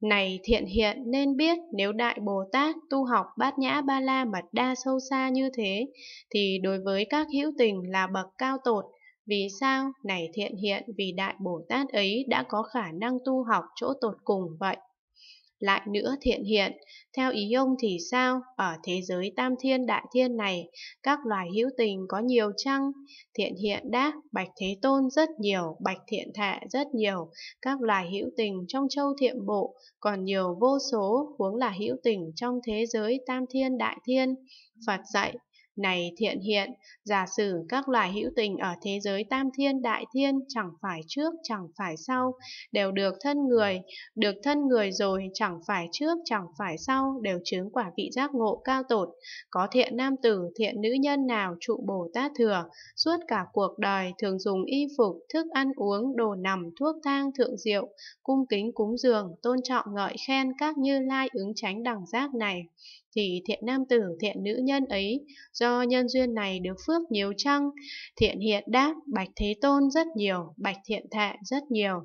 Này thiện hiện nên biết nếu Đại Bồ Tát tu học bát nhã ba la mật đa sâu xa như thế, thì đối với các hữu tình là bậc cao tột. Vì sao? Này thiện hiện vì Đại Bồ Tát ấy đã có khả năng tu học chỗ tột cùng vậy. Lại nữa thiện hiện, theo ý ông thì sao? Ở thế giới tam thiên đại thiên này, các loài hữu tình có nhiều chăng? Thiện hiện đáp, bạch thế tôn rất nhiều, bạch thiện thệ rất nhiều. Các loài hữu tình trong châu thiện bộ còn nhiều vô số, huống là hữu tình trong thế giới tam thiên đại thiên. Phật dạy, này thiện hiện, giả sử các loài hữu tình ở thế giới tam thiên đại thiên chẳng phải trước chẳng phải sau, đều được thân người, được thân người rồi chẳng phải trước chẳng phải sau, đều chứng quả vị giác ngộ cao tột. Có thiện nam tử, thiện nữ nhân nào trụ Bồ Tát thừa, suốt cả cuộc đời thường dùng y phục, thức ăn uống, đồ nằm, thuốc thang, thượng diệu, cung kính cúng dường, tôn trọng ngợi khen các như lai ứng tránh đẳng giác này thì thiện nam tử, thiện nữ nhân ấy, do do nhân duyên này được phước nhiều chăng? Thiện hiện đáp, bạch thế tôn rất nhiều, bạch thiện thệ rất nhiều.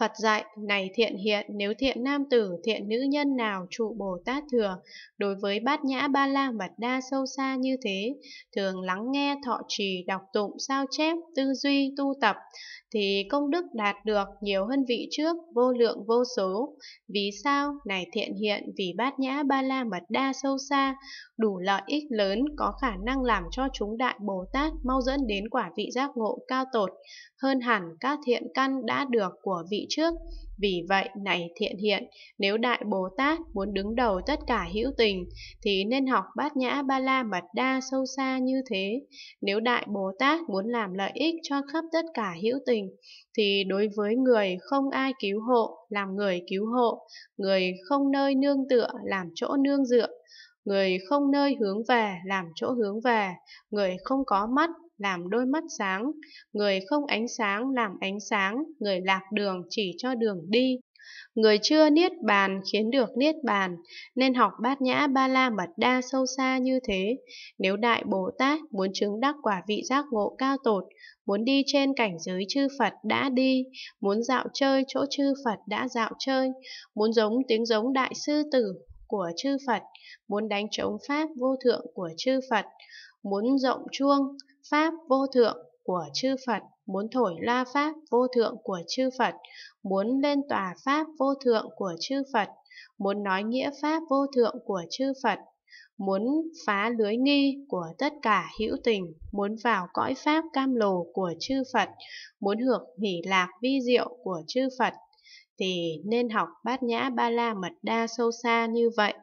Phật dạy, này thiện hiện, nếu thiện nam tử, thiện nữ nhân nào trụ Bồ Tát thừa, đối với bát nhã ba la mật đa sâu xa như thế, thường lắng nghe thọ trì, đọc tụng, sao chép, tư duy, tu tập, thì công đức đạt được nhiều hơn vị trước, vô lượng vô số. Vì sao? Này thiện hiện, vì bát nhã ba la mật đa sâu xa, đủ lợi ích lớn có khả năng làm cho chúng đại Bồ Tát mau dẫn đến quả vị giác ngộ cao tột, hơn hẳn các thiện căn đã được của vị trước. Vì vậy, này thiện hiện, nếu Đại Bồ Tát muốn đứng đầu tất cả hữu tình, thì nên học bát nhã ba la mật đa sâu xa như thế. Nếu Đại Bồ Tát muốn làm lợi ích cho khắp tất cả hữu tình, thì đối với người không ai cứu hộ, làm người cứu hộ, người không nơi nương tựa, làm chỗ nương dựa, người không nơi hướng về, làm chỗ hướng về, người không có mắt, làm đôi mắt sáng, người không ánh sáng làm ánh sáng, người lạc đường chỉ cho đường đi. Người chưa niết bàn khiến được niết bàn, nên học bát nhã ba la mật đa sâu xa như thế. Nếu Đại Bồ Tát muốn chứng đắc quả vị giác ngộ cao tột, muốn đi trên cảnh giới chư Phật đã đi, muốn dạo chơi chỗ chư Phật đã dạo chơi, muốn giống tiếng giống Đại Sư Tử của chư Phật, muốn đánh chống Pháp vô thượng của chư Phật, muốn rộng chuông, Pháp vô thượng của chư Phật, muốn thổi la Pháp vô thượng của chư Phật, muốn lên tòa Pháp vô thượng của chư Phật, muốn nói nghĩa Pháp vô thượng của chư Phật, muốn phá lưới nghi của tất cả hữu tình, muốn vào cõi Pháp cam lồ của chư Phật, muốn hưởng hỷ lạc vi diệu của chư Phật, thì nên học bát nhã ba la mật đa sâu xa như vậy.